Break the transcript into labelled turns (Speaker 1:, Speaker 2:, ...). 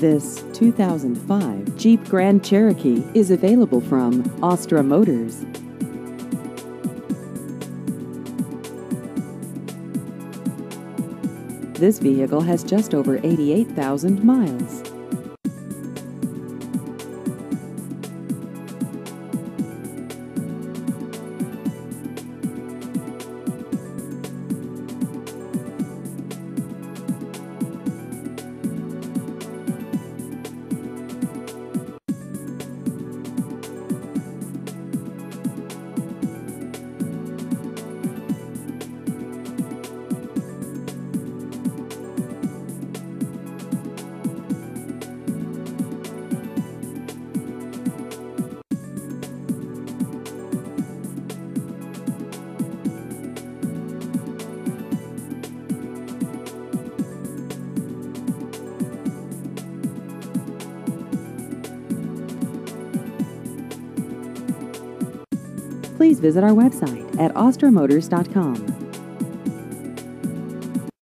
Speaker 1: This 2005 Jeep Grand Cherokee is available from Austra Motors. This vehicle has just over 88,000 miles. Please visit our website at austramotors.com.